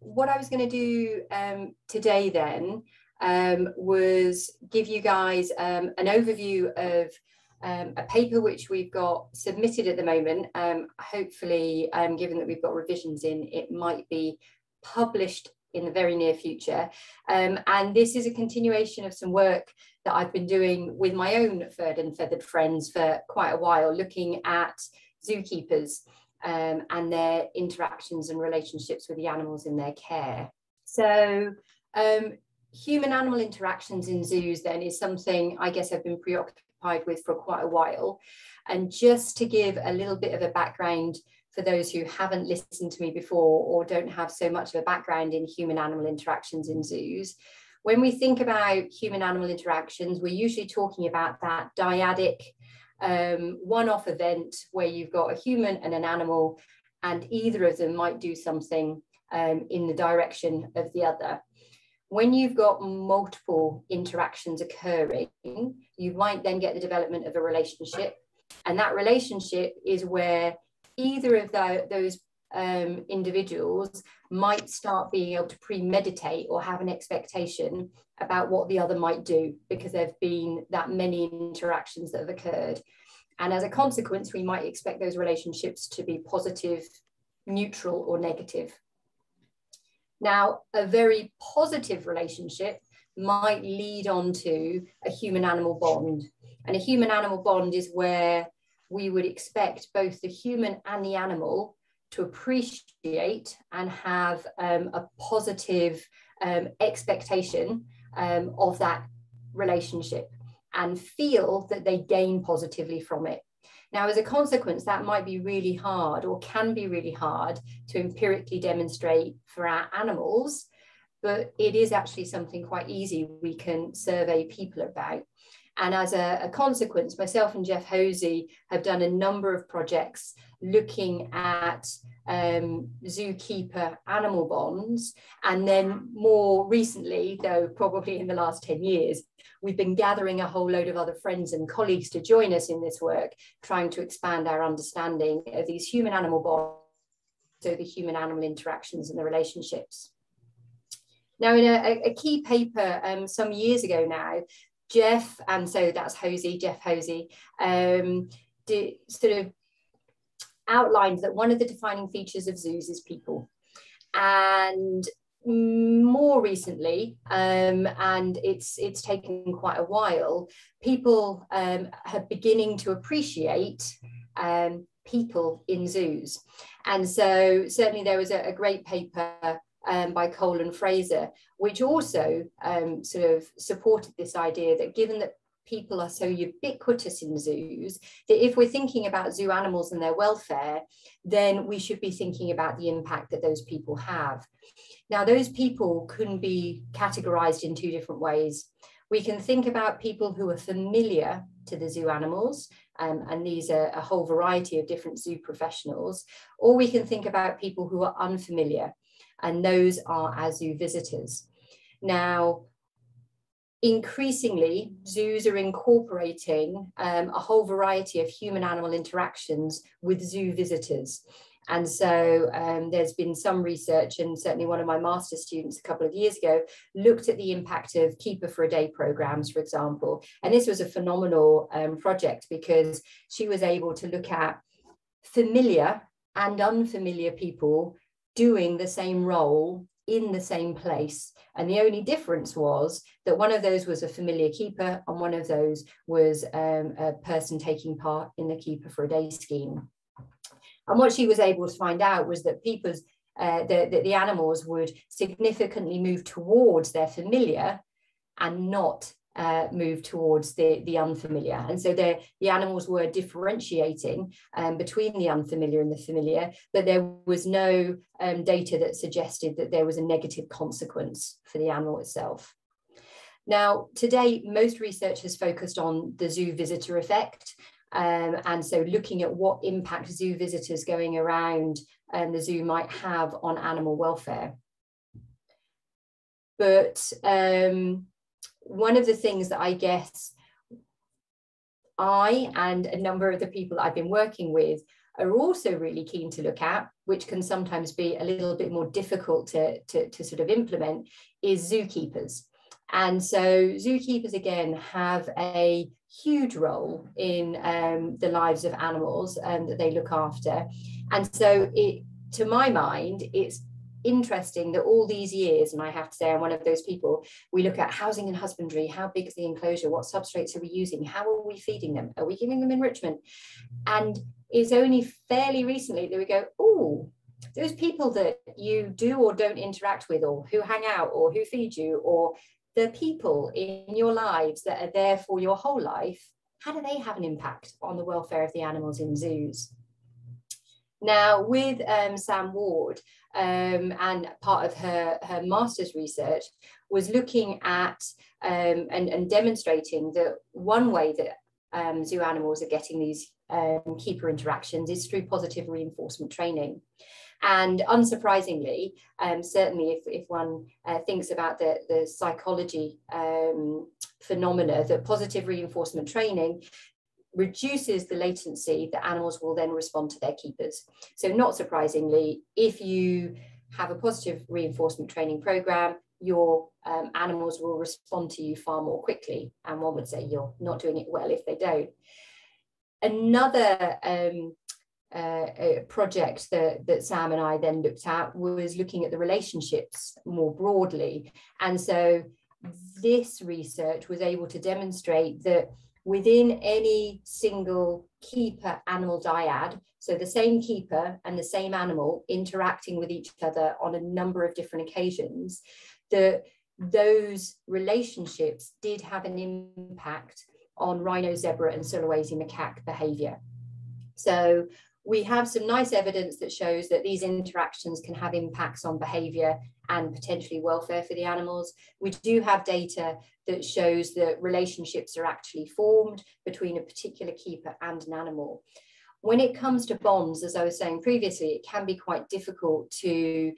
what I was going to do um, today then um, was give you guys um, an overview of um, a paper which we've got submitted at the moment. Um, hopefully, um, given that we've got revisions in, it might be published in the very near future. And this is a continuation of some work that I've been doing with my own furred and feathered friends for quite a while, looking at zookeepers um, and their interactions and relationships with the animals in their care. So um, human animal interactions in zoos then is something I guess I've been preoccupied with for quite a while. And just to give a little bit of a background for those who haven't listened to me before or don't have so much of a background in human animal interactions in zoos, when we think about human animal interactions, we're usually talking about that dyadic um, one off event where you've got a human and an animal, and either of them might do something um, in the direction of the other. When you've got multiple interactions occurring, you might then get the development of a relationship. And that relationship is where either of the, those um, individuals might start being able to premeditate or have an expectation about what the other might do because there have been that many interactions that have occurred. And as a consequence, we might expect those relationships to be positive, neutral, or negative. Now, a very positive relationship might lead on to a human animal bond. And a human animal bond is where we would expect both the human and the animal to appreciate and have um, a positive um, expectation um, of that relationship and feel that they gain positively from it. Now, as a consequence, that might be really hard or can be really hard to empirically demonstrate for our animals, but it is actually something quite easy we can survey people about. And as a, a, consequence, myself and Geoff Hosey have done a number of projects looking at um, zookeeper animal bonds. And then more recently, though probably in the last 10 years, we've been gathering a whole load of other friends and colleagues to join us in this work, trying to expand our understanding of these human animal bonds, so the human animal interactions and the relationships. Now, in a, a key paper um, some years ago now, Geoff, and so that's Hosey, Geoff Hosey, um, did, sort of outlined that one of the defining features of zoos is people. And more recently, um, and it's it's taken quite a while, people um, are beginning to appreciate um, people in zoos. And so certainly there was a, a great paper um, by Cole and Fraser, which also um, sort of supported this idea that given that people are so ubiquitous in zoos that if we're thinking about zoo animals and their welfare, then we should be thinking about the impact that those people have. Now, those people can be categorized in two different ways. We can think about people who are familiar to the zoo animals, um, and these are a whole variety of different zoo professionals, or we can think about people who are unfamiliar and those are zoo visitors. Now, increasingly, zoos are incorporating um, a whole variety of human animal interactions with zoo visitors. And so um, there's been some research, and certainly one of my master's students a couple of years ago looked at the impact of Keeper for a Day programs, for example. And this was a phenomenal um, project because she was able to look at familiar and unfamiliar people doing the same role in the same place. And the only difference was that one of those was a familiar keeper and one of those was um, a person taking part in the Keeper for a Day scheme. And what she was able to find out was that people's uh, the, the, the animals would significantly move towards their familiar and not uh, move towards the, the unfamiliar. And so the, animals were differentiating um, between the unfamiliar and the familiar, but there was no um, data that suggested that there was a negative consequence for the animal itself. Now, today, most research has focused on the zoo visitor effect. Um, and so looking at what impact zoo visitors going around um, the zoo might have on animal welfare. But um, one of the things that I guess I and a number of the people I've been working with are also really keen to look at, which can sometimes be a little bit more difficult to, to, to sort of implement, is zookeepers. And so zookeepers, again, have a huge role in um, the lives of animals um, that they look after. And so it, to my mind, it's interesting that all these years, and I have to say, I'm one of those people, we look at housing and husbandry, how big is the enclosure, what substrates are we using, how are we feeding them, are we giving them enrichment? And it's only fairly recently that we go, oh, those people that you do or don't interact with, or who hang out, or who feed you, or the people in your lives that are there for your whole life, how do they have an impact on the welfare of the animals in zoos? Now, with um, Sam Ward, um, and part of her, her master's research was looking at um, and, and, demonstrating that one way that um, zoo animals are getting these um, keeper interactions is through positive reinforcement training. And unsurprisingly, um, certainly if, if one uh, thinks about the, the psychology um, phenomena, that positive reinforcement training reduces the latency that animals will then respond to their keepers. So not surprisingly, if you have a positive reinforcement training program, your um, animals will respond to you far more quickly. And one would say you're not doing it well if they don't. Another um, uh, project that, that Sam and I then looked at was looking at the relationships more broadly. And so this research was able to demonstrate that within any single keeper animal dyad, so the same keeper and the same animal interacting with each other on a number of different occasions, that those relationships did have an impact on rhino, zebra, and Sulawesi macaque behavior. So we have some nice evidence that shows that these interactions can have impacts on behavior and potentially welfare for the animals. We do have data that shows that relationships are actually formed between a particular keeper and an animal. When it comes to bonds, as I was saying previously, it can be quite difficult to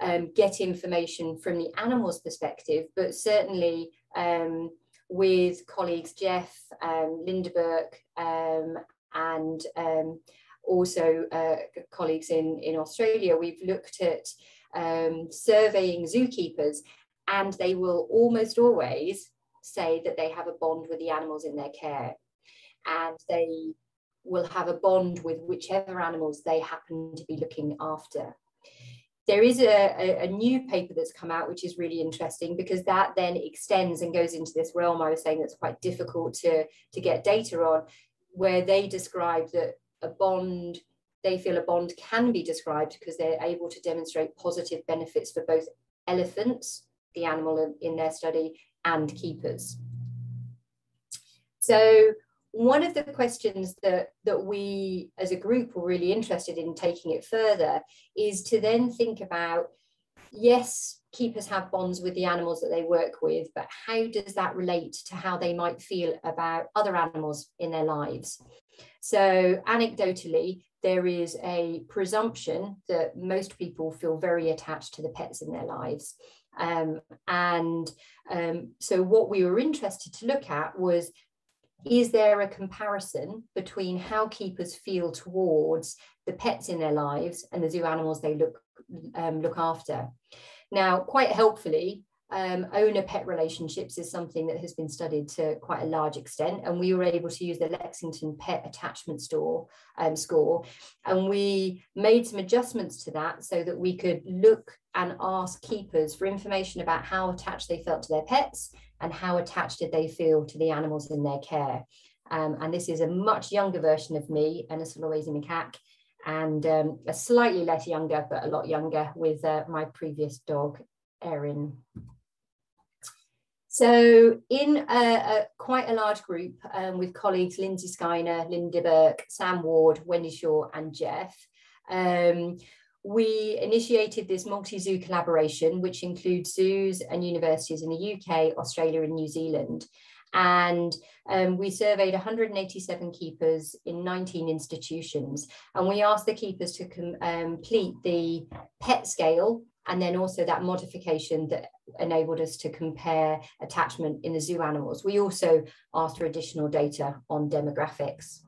um, get information from the animal's perspective, but certainly um, with colleagues Geoff, um, Linda Burke, um, and um, also uh, colleagues in, in Australia, we've looked at um, surveying zookeepers and they will almost always say that they have a bond with the animals in their care and they will have a bond with whichever animals they happen to be looking after. There is a, a, a, new paper that's come out, which is really interesting because that then extends and goes into this realm I was saying that's quite difficult to, to get data on, where they describe that a bond, they feel a bond can be described because they're able to demonstrate positive benefits for both elephants, the animal in their study, and keepers. So one of the questions that, that we as a group were really interested in taking it further is to then think about, yes, keepers have bonds with the animals that they work with, but how does that relate to how they might feel about other animals in their lives? So anecdotally, there is a presumption that most people feel very attached to the pets in their lives. Um, and um, so what we were interested to look at was, is there a comparison between how keepers feel towards the pets in their lives and the zoo animals they look, um, look after? Now, quite helpfully, um, owner pet relationships is something that has been studied to quite a large extent and we were able to use the Lexington pet attachment store um, score and we made some adjustments to that so that we could look and ask keepers for information about how attached they felt to their pets and how attached did they feel to the animals in their care. Um, and this is a much younger version of me and a Sulawesi macaque and um, a slightly less younger but a lot younger with uh, my previous dog Erin so in a, a, quite a large group um, with colleagues Lindsay Skyner, Linda Burke, Sam Ward, Wendy Shaw and Geoff, um, we initiated this multi-zoo collaboration, which includes zoos and universities in the UK, Australia and New Zealand. And um, we surveyed 187 keepers in 19 institutions. And we asked the keepers to com um, complete the PET scale and then also that modification that enabled us to compare attachment in the zoo animals. We also asked for additional data on demographics.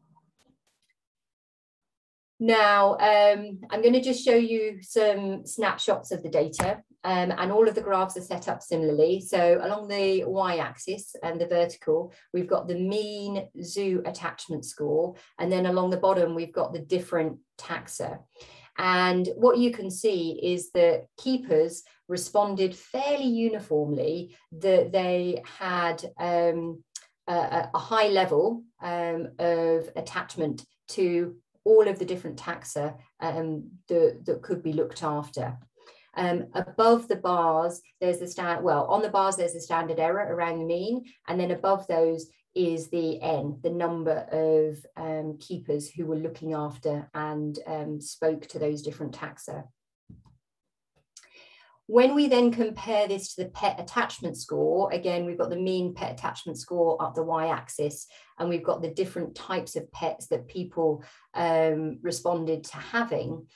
Now, um, I'm going to just show you some snapshots of the data um, and all of the graphs are set up similarly. So along the y-axis and the vertical, we've got the mean zoo attachment score. And then along the bottom, we've got the different taxa. And what you can see is that keepers responded fairly uniformly that they had um, a, a, high level um, of attachment to all of the different taxa um, that, that could be looked after. Um, above the bars, there's the stand, well, on the bars, there's the standard error around the mean, and then above those is the N, the number of um, keepers who were looking after and um, spoke to those different taxa. When we then compare this to the pet attachment score, again, we've got the mean pet attachment score up the y-axis, and we've got the different types of pets that people um, responded to having.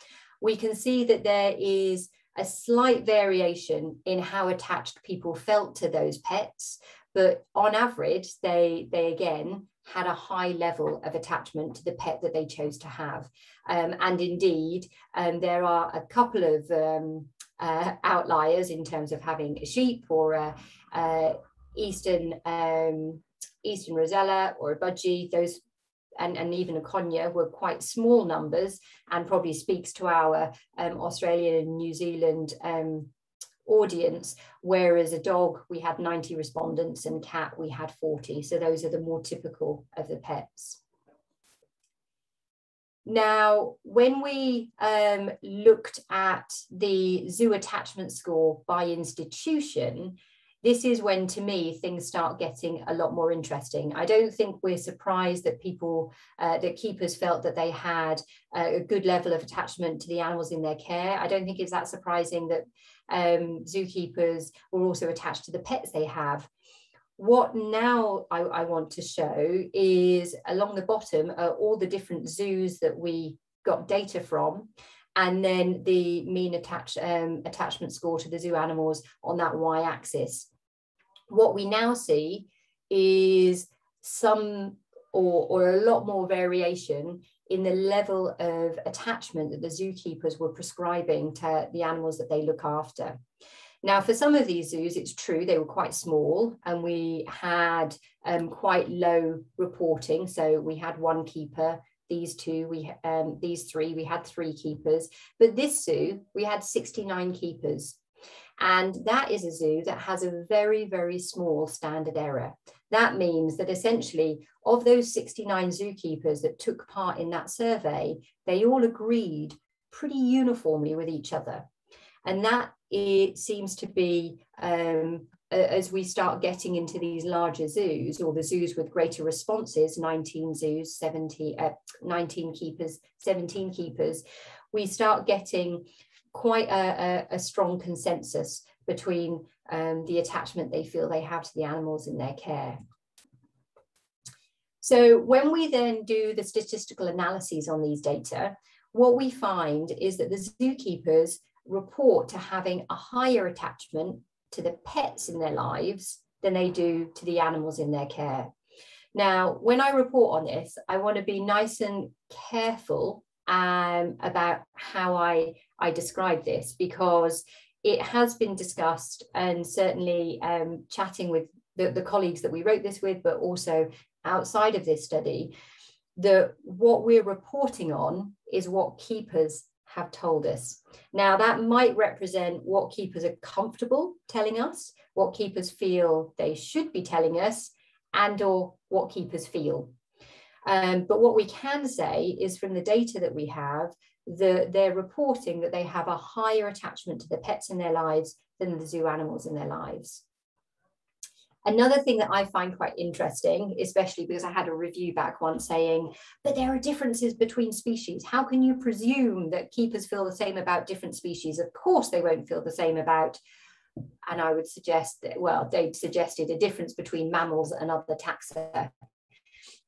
We can see that there is a slight variation in how attached people felt to those pets, but on average, they, they again had a high level of attachment to the pet that they chose to have. Um, and indeed, um, there are a couple of um, uh, outliers in terms of having a sheep or a, a eastern um, eastern rosella or a budgie. Those and, and even a conure were quite small numbers and probably speaks to our um, Australian and New Zealand um, audience, whereas a dog, we had 90 respondents and cat, we had 40. So those are the more typical of the pets. Now, when we um, looked at the zoo attachment score by institution, this is when, to me, things start getting a lot more interesting. I don't think we're surprised that people, uh, that keepers felt that they had a good level of attachment to the animals in their care. I don't think it's that surprising that um, zookeepers were also attached to the pets they have. What now I, I want to show is along the bottom are all the different zoos that we got data from and then the mean attach, um, attachment score to the zoo animals on that y-axis. What we now see is some or, or a lot more variation in the level of attachment that the zookeepers were prescribing to the animals that they look after. Now, for some of these zoos, it's true they were quite small and we had um, quite low reporting. So we had one keeper, these two, we um, these three, we had three keepers. But this zoo, we had 69 keepers. And that is a zoo that has a very, very small standard error. That means that essentially, of those 69 zookeepers that took part in that survey, they all agreed pretty uniformly with each other. And that it seems to be um, as we start getting into these larger zoos or the zoos with greater responses 19 zoos 70 uh, 19 keepers 17 keepers we start getting quite a, a, a strong consensus between um, the attachment they feel they have to the animals in their care so when we then do the statistical analyses on these data what we find is that the zookeepers report to having a higher attachment to the pets in their lives than they do to the animals in their care. Now, when I report on this, I want to be nice and careful um, about how I, I describe this because it has been discussed and certainly um, chatting with the, the colleagues that we wrote this with, but also outside of this study, that what we're reporting on is what keepers have told us. Now, that might represent what keepers are comfortable telling us, what keepers feel they should be telling us, and or what keepers feel. Um, but what we can say is from the data that we have, the, they're reporting that they have a higher attachment to the pets in their lives than the zoo animals in their lives. Another thing that I find quite interesting, especially because I had a review back once saying, but there are differences between species. How can you presume that keepers feel the same about different species? Of course, they won't feel the same about, and I would suggest that, well, they suggested a difference between mammals and other taxa.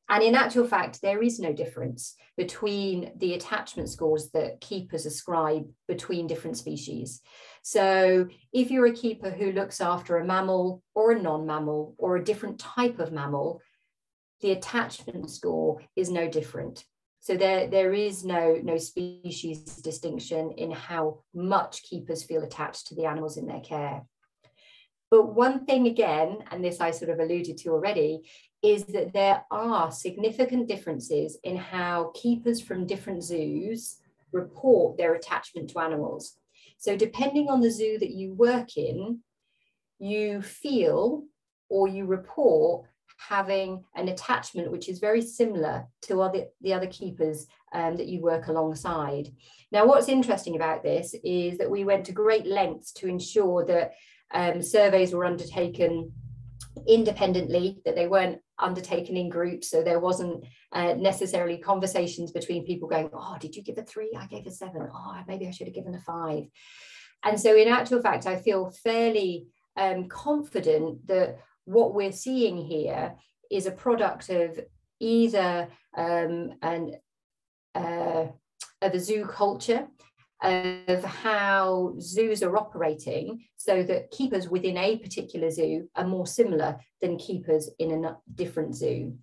And in actual fact, there is no difference between the attachment scores that keepers ascribe between different species. So if you're a keeper who looks after a mammal or a non-mammal or a different type of mammal, the attachment score is no different. So there, there is no, no species distinction in how much keepers feel attached to the animals in their care. But one thing again, and this I sort of alluded to already, is that there are significant differences in how keepers from different zoos report their attachment to animals. So depending on the zoo that you work in, you feel or you report having an attachment which is very similar to other, the other keepers um, that you work alongside. Now, what's interesting about this is that we went to great lengths to ensure that um, surveys were undertaken independently, that they weren't undertaken in groups. So there wasn't uh, necessarily conversations between people going, Oh, did you give a three? I gave a seven. Oh, maybe I should have given a five. And so, in actual fact, I feel fairly um, confident that what we're seeing here is a product of either um, an uh, of a zoo culture of how zoos are operating so that keepers within a particular zoo are more similar than keepers in a different zoo.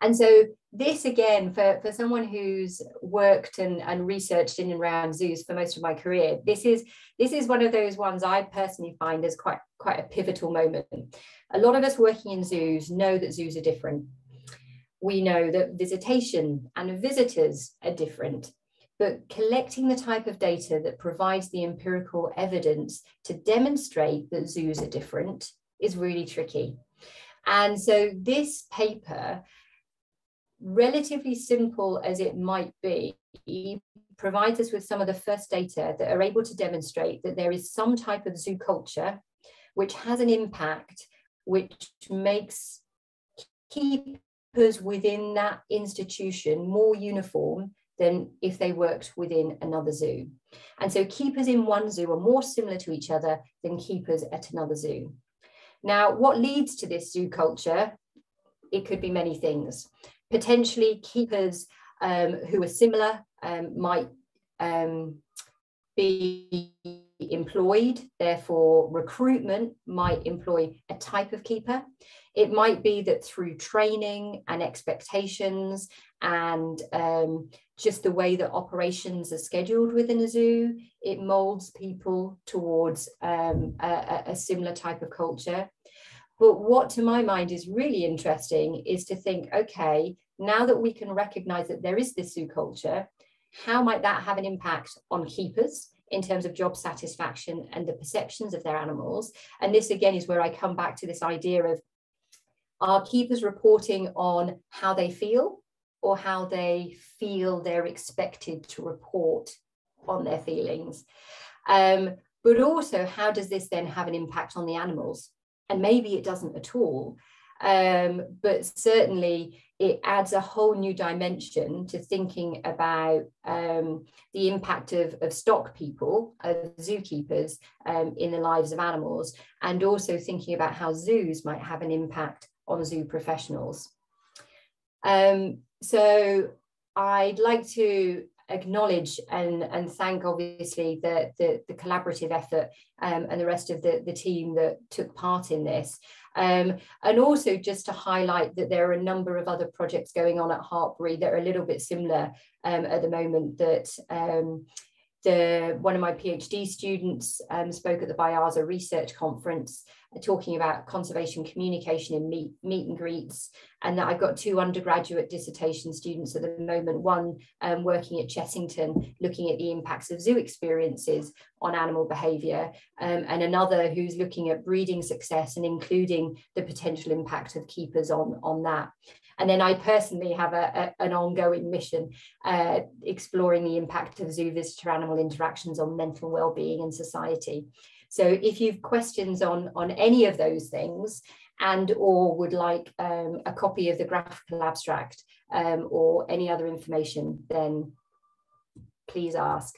And so this again, for, for someone who's worked and, and researched in and around zoos for most of my career, this is this is one of those ones I personally find as quite quite a pivotal moment. A lot of us working in zoos know that zoos are different. We know that visitation and visitors are different, but collecting the type of data that provides the empirical evidence to demonstrate that zoos are different is really tricky. And so this paper relatively simple as it might be, provides us with some of the first data that are able to demonstrate that there is some type of zoo culture which has an impact which makes keepers within that institution more uniform than if they worked within another zoo. And so keepers in one zoo are more similar to each other than keepers at another zoo. Now, what leads to this zoo culture? It could be many things potentially keepers um, who are similar um, might um, be employed, therefore recruitment might employ a type of keeper. It might be that through training and expectations and um, just the way that operations are scheduled within a zoo, it molds people towards um, a, a similar type of culture. But what to my mind is really interesting is to think, okay, now that we can recognize that there is this zoo culture, how might that have an impact on keepers in terms of job satisfaction and the perceptions of their animals? And this again is where I come back to this idea of are keepers reporting on how they feel or how they feel they're expected to report on their feelings? Um, but also, how does this then have an impact on the animals? And maybe it doesn't at all. Um, but certainly it adds a whole new dimension to thinking about um, the impact of, of stock people, of zookeepers um, in the lives of animals, and also thinking about how zoos might have an impact on zoo professionals. Um, so I'd like to acknowledge and, and thank obviously the, the, the collaborative effort um, and the rest of the, the team that took part in this. Um, and also just to highlight that there are a number of other projects going on at Hartpury that are a little bit similar um, at the moment that um, the, one of my PhD students um, spoke at the BIAZA research conference talking about conservation communication in meet, meet and greets and that I've got two undergraduate dissertation students at the moment, one um, working at Chessington looking at the impacts of zoo experiences on animal behaviour um, and another who's looking at breeding success and including the potential impact of keepers on, on that. And then I personally have a, a an ongoing mission uh, exploring the impact of zoo visitor animal interactions on mental well-being and society. So if you've questions on, on any of those things and or would like um, a copy of the graphical abstract um, or any other information, then please ask.